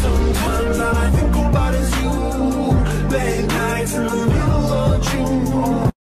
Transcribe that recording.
Sometimes I think about is you. Late nights and